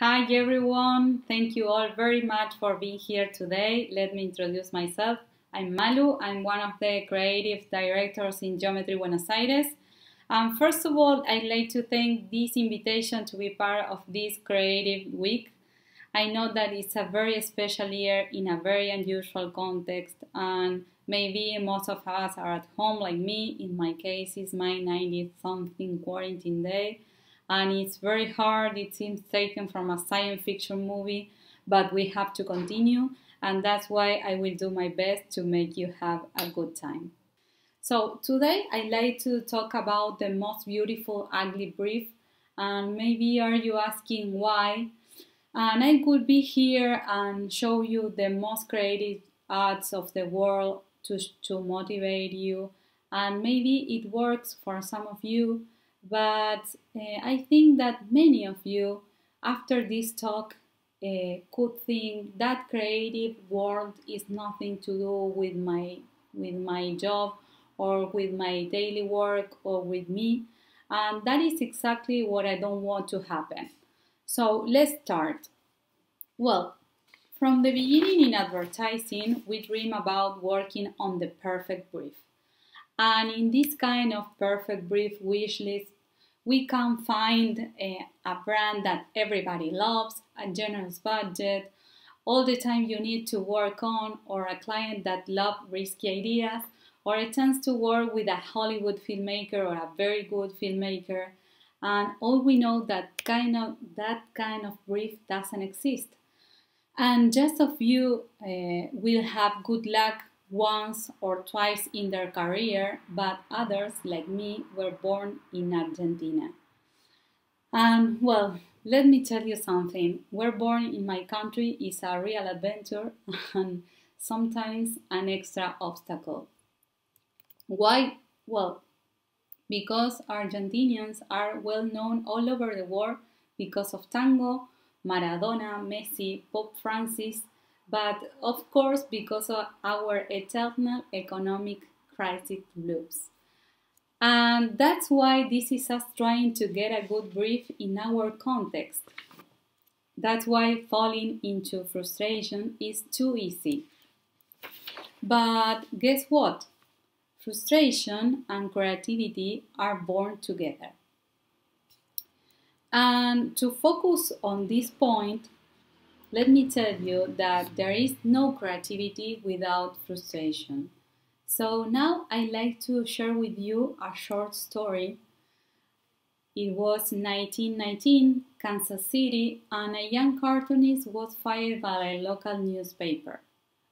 Hi everyone, thank you all very much for being here today. Let me introduce myself. I'm Malu, I'm one of the creative directors in Geometry Buenos Aires. Um, first of all, I'd like to thank this invitation to be part of this creative week. I know that it's a very special year in a very unusual context, and maybe most of us are at home like me. In my case, it's my 90th something quarantine day and it's very hard. It seems taken from a science fiction movie, but we have to continue, and that's why I will do my best to make you have a good time. So, today I like to talk about the most beautiful ugly brief, and maybe are you asking why? And I could be here and show you the most creative arts of the world to, to motivate you, and maybe it works for some of you but uh, I think that many of you, after this talk, uh, could think that creative world is nothing to do with my with my job or with my daily work or with me, and that is exactly what I don't want to happen. So let's start. Well, from the beginning in advertising, we dream about working on the perfect brief. And in this kind of perfect brief wish list, we can find a, a brand that everybody loves, a generous budget, all the time you need to work on, or a client that loves risky ideas, or a chance to work with a Hollywood filmmaker or a very good filmmaker. And all we know that kind of that kind of brief doesn't exist. And just a few uh, will have good luck once or twice in their career, but others, like me, were born in Argentina. And well, let me tell you something. We're born in my country is a real adventure and sometimes an extra obstacle. Why? Well, because Argentinians are well known all over the world because of tango, Maradona, Messi, Pope Francis, but of course because of our eternal economic crisis loops. And that's why this is us trying to get a good brief in our context. That's why falling into frustration is too easy. But guess what? Frustration and creativity are born together. And to focus on this point, let me tell you that there is no creativity without frustration. So now I'd like to share with you a short story. It was 1919, Kansas City, and a young cartoonist was fired by a local newspaper.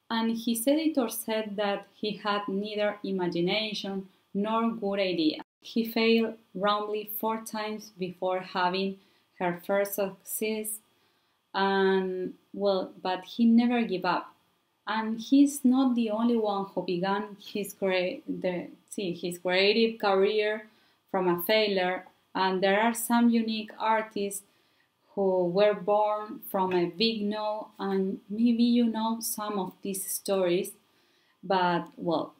And his editor said that he had neither imagination nor good idea. He failed roundly four times before having her first success and well, but he never gave up. And he's not the only one who began his the see his creative career from a failure. And there are some unique artists who were born from a big no, and maybe you know some of these stories. But well,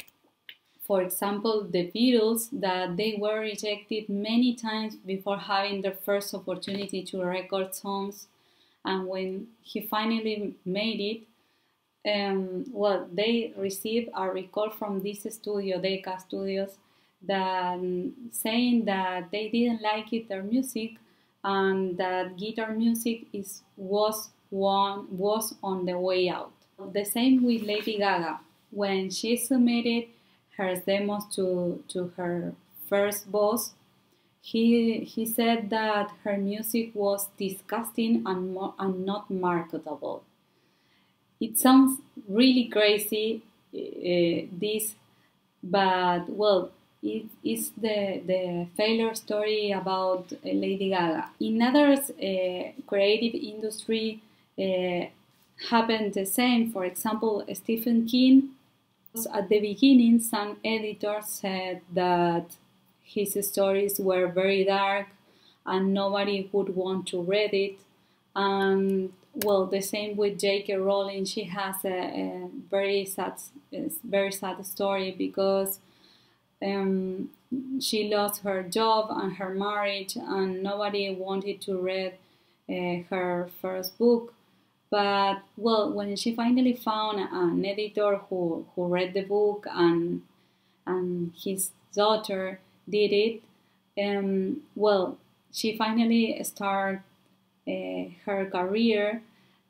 for example, the Beatles, that they were rejected many times before having their first opportunity to record songs and when he finally made it, um, well, they received a recall from this studio, Decca Studios, that saying that they didn't like it, their music, and that guitar music is was one was on the way out. The same with Lady Gaga. When she submitted her demos to, to her first boss, he, he said that her music was disgusting and, and not marketable. It sounds really crazy, uh, this, but well, it is the, the failure story about Lady Gaga. In other uh, creative industry, uh, happened the same. For example, Stephen King, at the beginning, some editors said that his stories were very dark and nobody would want to read it. And well, the same with J.K. Rowling. She has a, a very sad, very sad story because um, she lost her job and her marriage, and nobody wanted to read uh, her first book. But well, when she finally found an editor who, who read the book and and his daughter did it, um, well, she finally started uh, her career,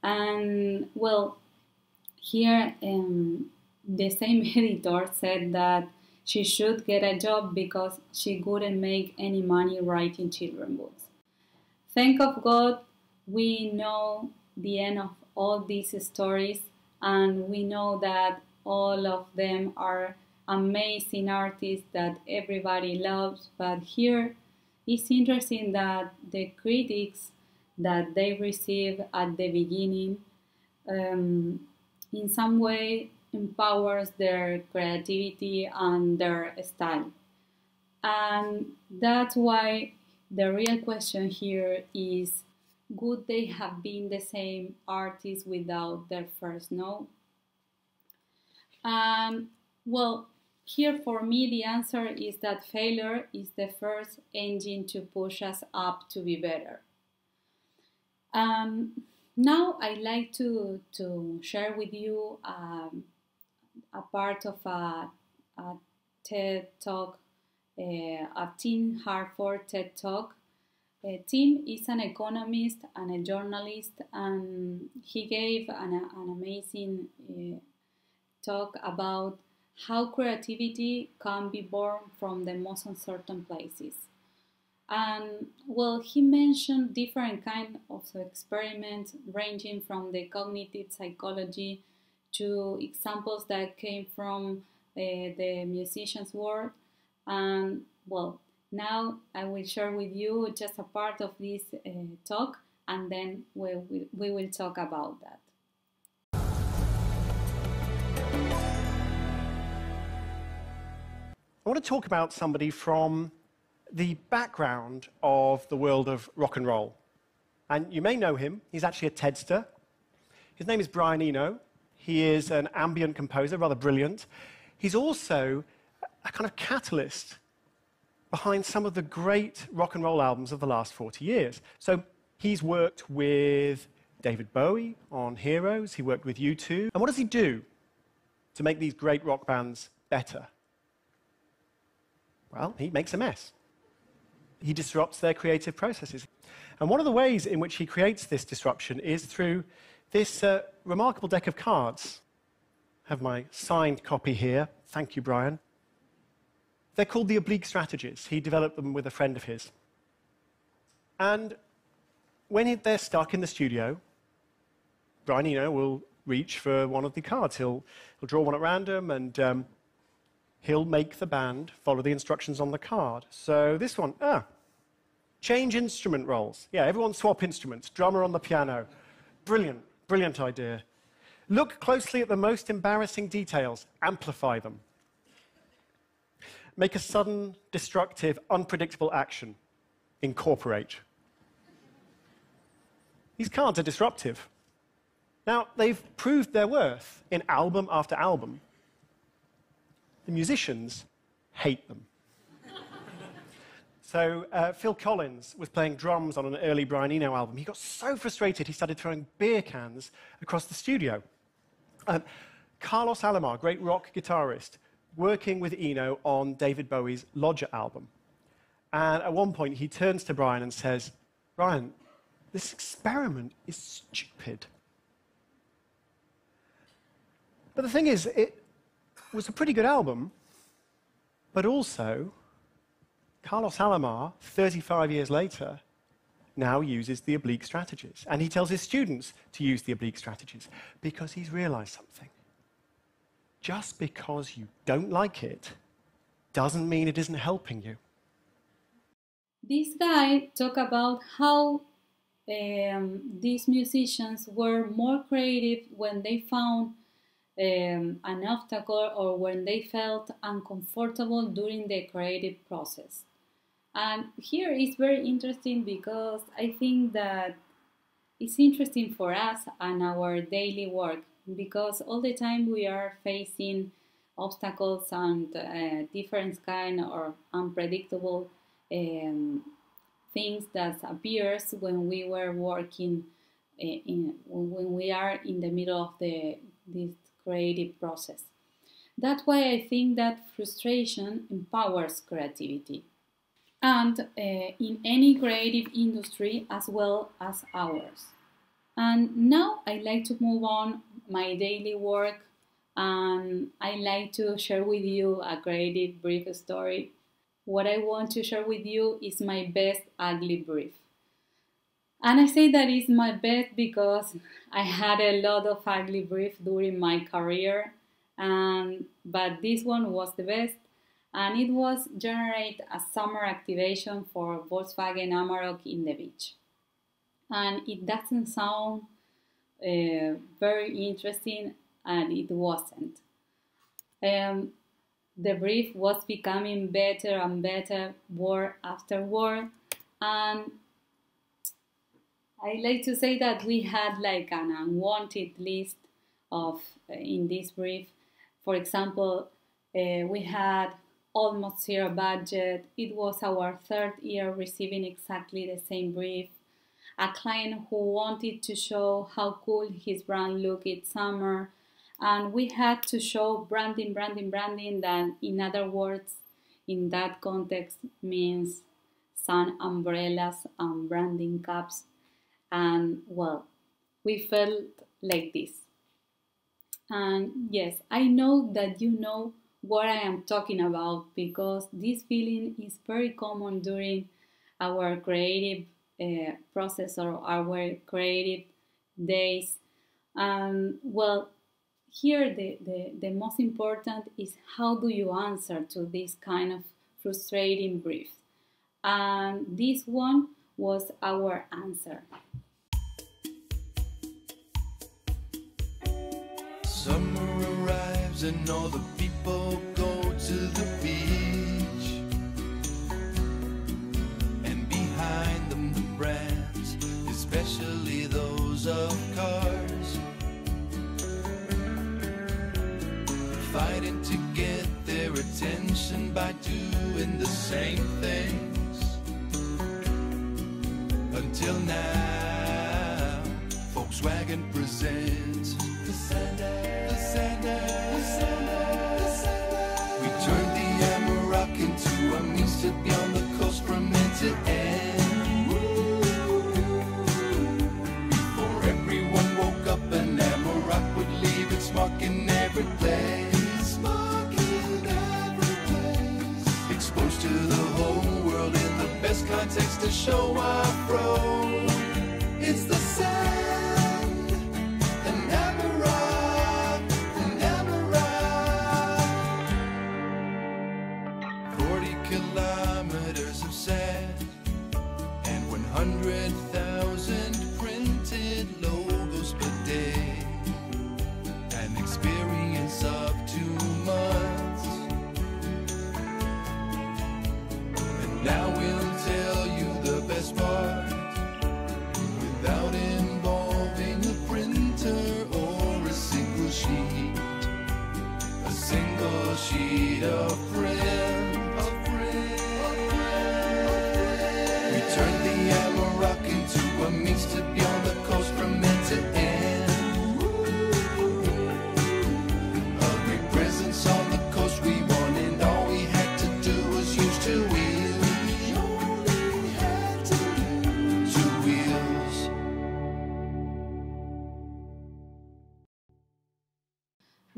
and well, here um, the same editor said that she should get a job because she couldn't make any money writing children books. Thank of God, we know the end of all these stories, and we know that all of them are amazing artists that everybody loves. But here it's interesting that the critics that they receive at the beginning um, in some way empowers their creativity and their style. And that's why the real question here is would they have been the same artists without their first no? Um, well, here for me the answer is that failure is the first engine to push us up to be better. Um, now I'd like to, to share with you um, a part of a, a TED talk, uh, a Tim Harford TED talk. Uh, Tim is an economist and a journalist, and he gave an, an amazing uh, talk about how creativity can be born from the most uncertain places. And well, he mentioned different kind of experiments ranging from the cognitive psychology to examples that came from uh, the musician's world. And well, now I will share with you just a part of this uh, talk and then we, we, we will talk about that. I want to talk about somebody from the background of the world of rock and roll. And you may know him. He's actually a TEDster. His name is Brian Eno. He is an ambient composer, rather brilliant. He's also a kind of catalyst behind some of the great rock and roll albums of the last 40 years. So he's worked with David Bowie on Heroes, he worked with U2. And what does he do to make these great rock bands better? Well, he makes a mess. He disrupts their creative processes. And one of the ways in which he creates this disruption is through this uh, remarkable deck of cards. I have my signed copy here. Thank you, Brian. They're called the oblique strategies. He developed them with a friend of his. And when they're stuck in the studio, Brian Eno will reach for one of the cards. He'll, he'll draw one at random and um, he'll make the band follow the instructions on the card. So this one, ah, change instrument roles. Yeah, everyone swap instruments. Drummer on the piano. Brilliant, brilliant idea. Look closely at the most embarrassing details, amplify them. Make a sudden, destructive, unpredictable action, incorporate. These cards are disruptive. Now, they've proved their worth in album after album. The musicians hate them. so, uh, Phil Collins was playing drums on an early Brian Eno album. He got so frustrated, he started throwing beer cans across the studio. Um, Carlos Alomar, great rock guitarist, working with Eno on David Bowie's Lodger album. And at one point, he turns to Brian and says, Brian, this experiment is stupid. But the thing is, it, was a pretty good album, but also Carlos Alomar, 35 years later, now uses the oblique strategies. And he tells his students to use the oblique strategies because he's realized something. Just because you don't like it doesn't mean it isn't helping you. This guy talked about how um, these musicians were more creative when they found um, an obstacle or when they felt uncomfortable during the creative process. And here is very interesting because I think that it's interesting for us and our daily work because all the time we are facing obstacles and uh, different kind or unpredictable um, things that appears when we were working eh, in, when we are in the middle of the this creative process. That's why I think that frustration empowers creativity and uh, in any creative industry as well as ours. And now I like to move on my daily work and I like to share with you a creative brief story. What I want to share with you is my best ugly brief. And I say that is my best because I had a lot of ugly brief during my career, and but this one was the best and it was generate a summer activation for Volkswagen Amarok in the beach. And it doesn't sound uh, very interesting, and it wasn't. Um, the brief was becoming better and better word after word, and I like to say that we had like an unwanted list of uh, in this brief. For example, uh, we had almost zero budget. It was our third year receiving exactly the same brief. A client who wanted to show how cool his brand looked in summer, and we had to show branding, branding, branding. That, in other words, in that context, means sun umbrellas and branding caps. And well, we felt like this. And yes, I know that you know what I am talking about because this feeling is very common during our creative uh, process or our creative days. And well, here the, the, the most important is how do you answer to this kind of frustrating brief. And this one was our answer. And all the people go to the beach. And behind them, the brands, especially those of cars, fighting to get their attention by doing the same things. To show our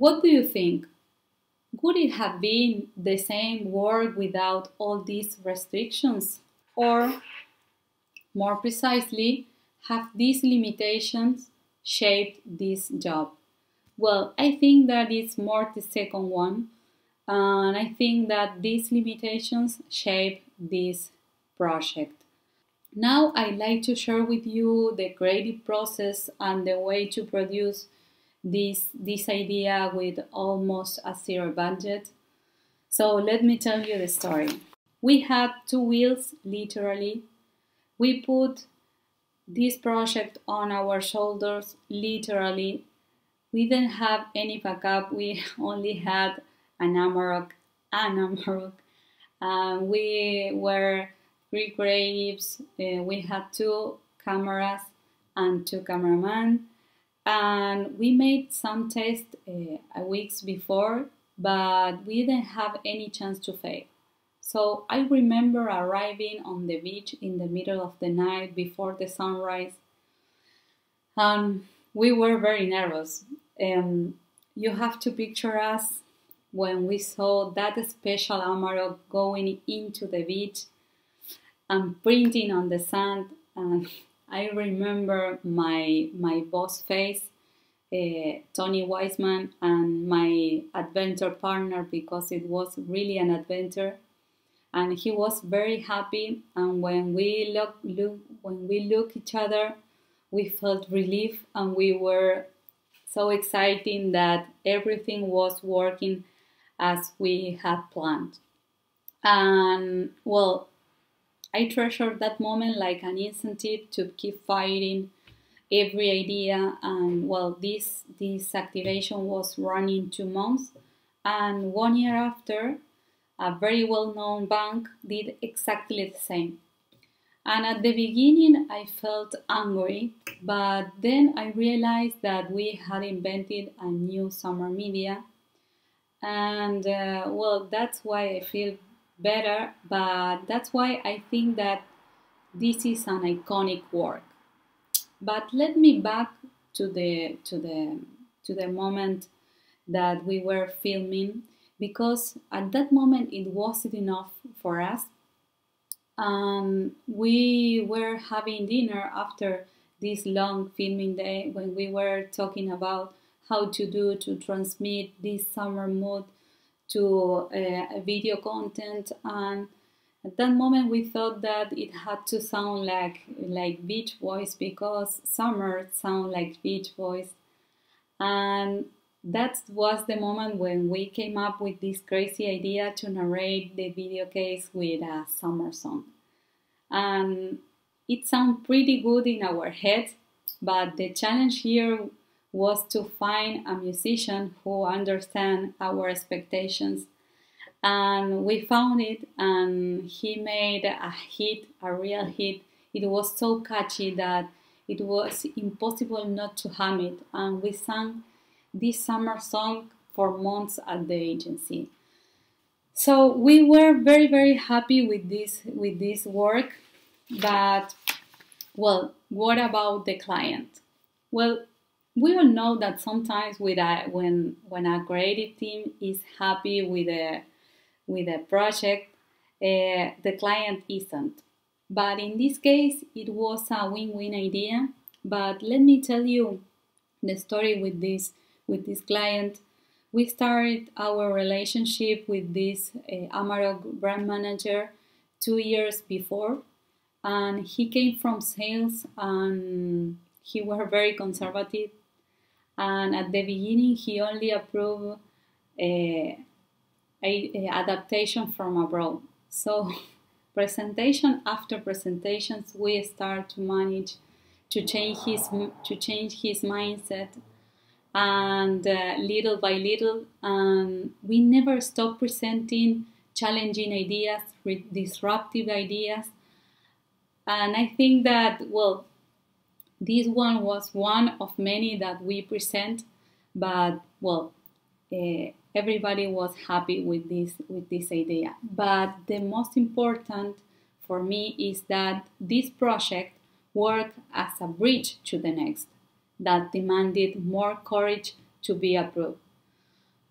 What do you think? Would it have been the same work without all these restrictions? Or, more precisely, have these limitations shaped this job? Well, I think that it's more the second one, and I think that these limitations shape this project. Now I'd like to share with you the creative process and the way to produce this this idea with almost a zero budget. So let me tell you the story. We had two wheels literally. We put this project on our shoulders literally. We didn't have any backup. We only had an Amarok, an Amarok. Um, we were three creatives. Uh, we had two cameras and two cameramen, and we made some tests uh, weeks before, but we didn't have any chance to fail. So I remember arriving on the beach in the middle of the night before the sunrise. Um, we were very nervous. Um, you have to picture us when we saw that special Amarok going into the beach and printing on the sand. And I remember my my boss face, uh, Tony Weisman, and my adventure partner because it was really an adventure. And he was very happy. And when we look, look when we look each other, we felt relief and we were so exciting that everything was working as we had planned. And well, I treasured that moment like an incentive to keep fighting every idea. And well, this this activation was running two months, and one year after, a very well-known bank did exactly the same. And at the beginning, I felt angry, but then I realized that we had invented a new summer media and uh, well that's why i feel better but that's why i think that this is an iconic work. But let me back to the to the to the moment that we were filming because at that moment it wasn't enough for us. And we were having dinner after this long filming day when we were talking about how to do to transmit this summer mood to uh, video content and at that moment we thought that it had to sound like like beach voice because summer sound like beach voice and that was the moment when we came up with this crazy idea to narrate the video case with a summer song. And it sounded pretty good in our head but the challenge here was to find a musician who understand our expectations. And we found it and he made a hit a real hit. It was so catchy that it was impossible not to hum it. And we sang this summer song for months at the agency. So we were very very happy with this with this work. But well what about the client? Well we all know that sometimes with a, when when a creative team is happy with a with a project, uh, the client isn't. But in this case, it was a win-win idea. But let me tell you the story with this with this client. We started our relationship with this uh, Amarok brand manager two years before, and he came from sales and he were very conservative and at the beginning he only approved a, a, a adaptation from abroad. So presentation after presentations, we start to manage to change his to change his mindset, and uh, little by little, and we never stop presenting challenging ideas, disruptive ideas, and I think that well this one was one of many that we present, but well, uh, everybody was happy with this with this idea. But the most important for me is that this project worked as a bridge to the next that demanded more courage to be approved.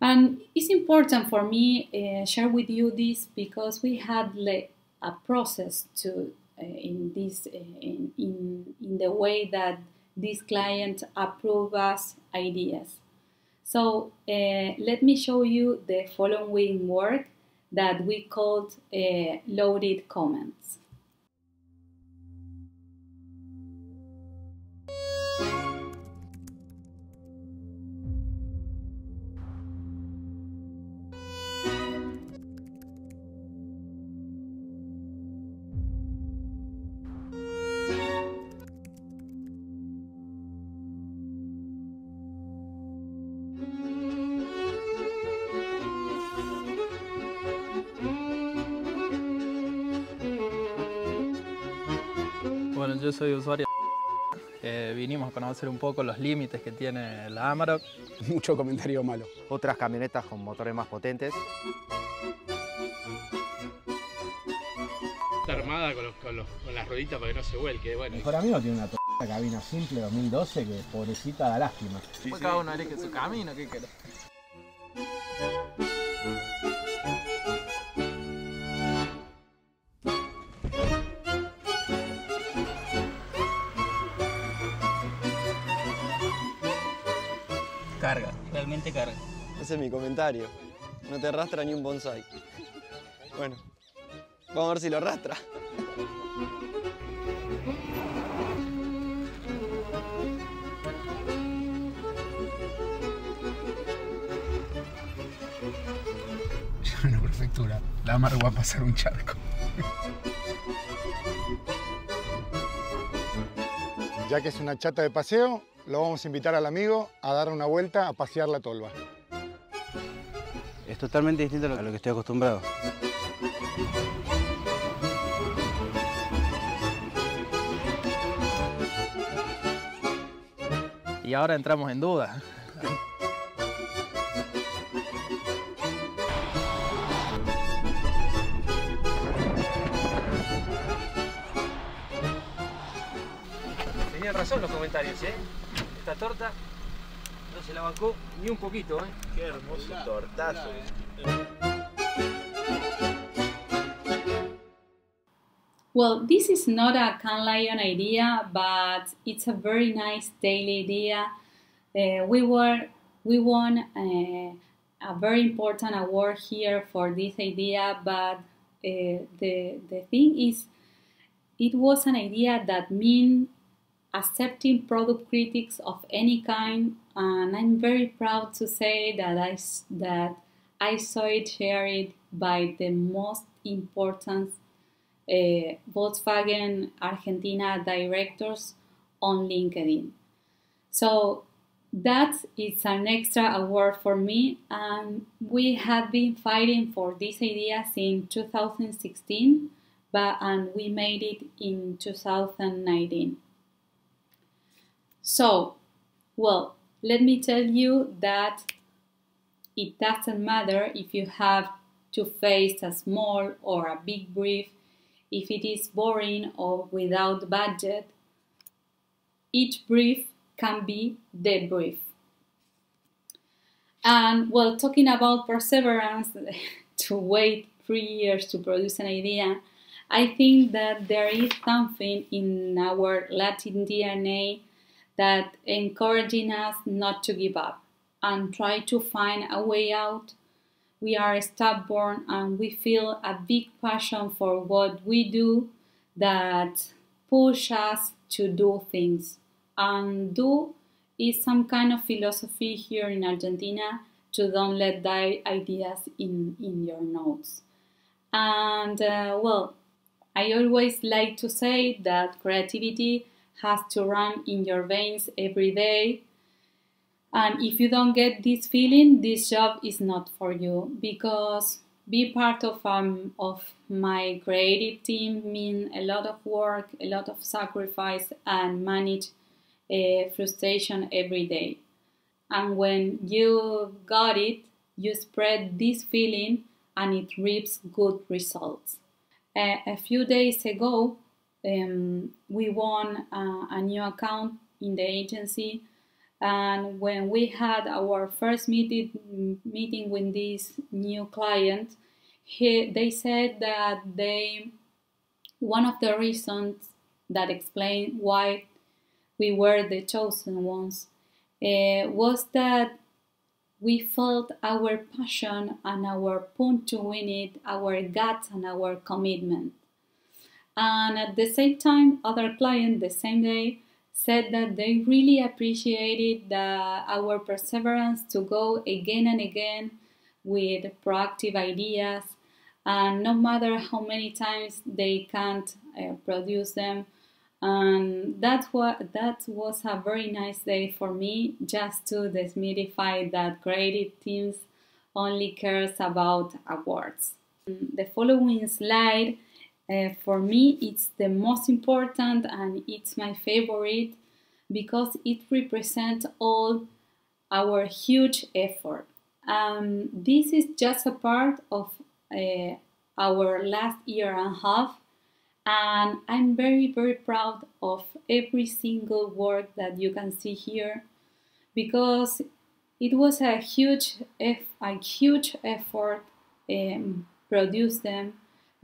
And it's important for me uh, share with you this because we had like a process to in this uh, in, in, in the way that this client approve us ideas. So uh, let me show you the following work that we called loaded comments. Soy usuario. Eh, vinimos a conocer un poco los límites que tiene la Amarok. Mucho comentario malo. Otras camionetas con motores más potentes. Está armada con, los, con, los, con las rueditas para que no se vuelque. Bueno, Mejor amigo tiene una t cabina simple 2012 que pobrecita da lástima. Después cada uno elige su camino, ¿qué querés? Ese es mi comentario. No te arrastra ni un bonsai. Bueno, vamos a ver si lo arrastra. Ya una prefectura. La Amarok va a pasar un charco. Ya que es una chata de paseo, lo vamos a invitar al amigo a dar una vuelta a pasear la tolva. Es totalmente distinto a lo que estoy acostumbrado. Y ahora entramos en duda. tenían razón los comentarios, ¿eh? Esta torta se la bancó ni un poquito, ¿eh? Qué hermoso tortazo. Well, this is not a Cannes Lion idea, but it's a very nice daily idea. Uh, we were we won uh, a very important award here for this idea, but uh, the the thing is, it was an idea that mean accepting product critics of any kind, and I'm very proud to say that I that I saw it shared by the most important uh, Volkswagen Argentina directors on LinkedIn. So that is an extra award for me, and we have been fighting for this idea since 2016, but and we made it in 2019. So, well, let me tell you that it doesn't matter if you have to face a small or a big brief if it is boring or without budget, each brief can be the brief. And well, talking about perseverance, to wait three years to produce an idea, I think that there is something in our Latin DNA that encouraging us not to give up and try to find a way out we are stubborn and we feel a big passion for what we do that push us to do things. And do is some kind of philosophy here in Argentina to don't let die ideas in, in your notes. And uh, well, I always like to say that creativity has to run in your veins every day and if you don't get this feeling, this job is not for you because be part of um, of my creative team mean a lot of work, a lot of sacrifice, and manage uh, frustration every day. And when you got it, you spread this feeling, and it reaps good results. Uh, a few days ago, um, we won uh, a new account in the agency and when we had our first meeting meeting with this new client, he, they said that they one of the reasons that explained why we were the chosen ones uh, was that we felt our passion and our point to win it, our guts and our commitment. And at the same time, other client the same day said that they really appreciated the, our perseverance to go again and again with proactive ideas. And no matter how many times they can't uh, produce them. And that what that was a very nice day for me just to demystify that creative teams only cares about awards. The following slide uh, for me, it's the most important and it's my favorite because it represents all our huge effort. Um, this is just a part of uh, our last year and a half, and I'm very, very proud of every single work that you can see here because it was a huge, a huge effort um, produce them,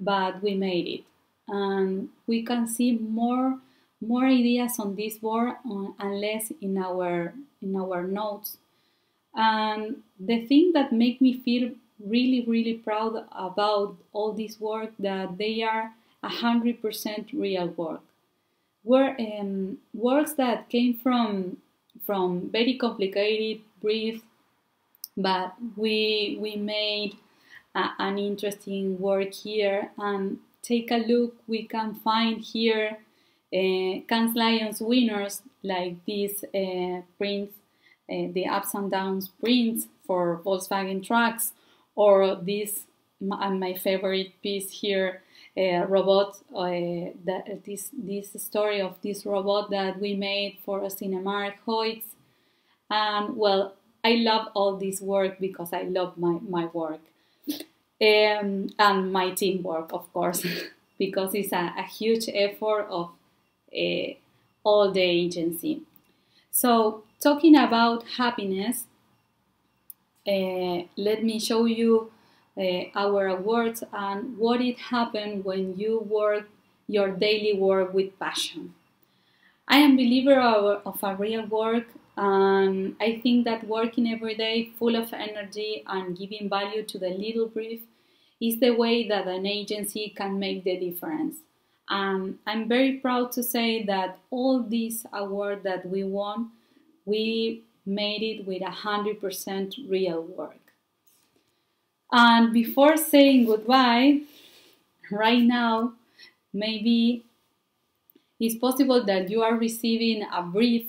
but we made it, and we can see more more ideas on this board uh, and less in our in our notes. And the thing that make me feel really really proud about all this work that they are hundred percent real work. Were um, works that came from from very complicated brief, but we we made a, an interesting work here and take a look. We can find here uh, Cannes Lions winners like these uh, prints, uh, the ups and downs prints for Volkswagen trucks, or this my, my favorite piece here, uh, robot. Uh, that this this story of this robot that we made for Cinemark Hoyts, and well, I love all this work because I love my my work. Um, and my teamwork, of course, because it's a, a huge effort of uh, all the agency. So, talking about happiness, uh, let me show you uh, our awards and what it happened when you work your daily work with passion. I am believer of, of a real work and I think that working every day full of energy and giving value to the little brief is the way that an agency can make the difference. And I'm very proud to say that all these awards that we won, we made it with 100% real work. And before saying goodbye, right now, maybe it's possible that you are receiving a brief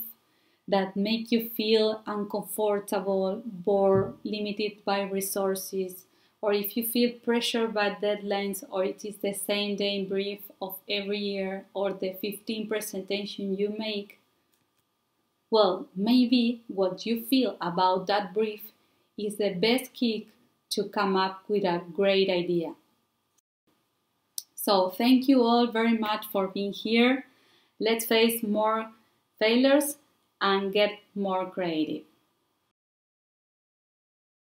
that make you feel uncomfortable, bored, limited by resources, or if you feel pressure by deadlines or it is the same day brief of every year or the 15 presentation you make, well, maybe what you feel about that brief is the best kick to come up with a great idea. So, thank you all very much for being here. Let's face more failures and get more creative.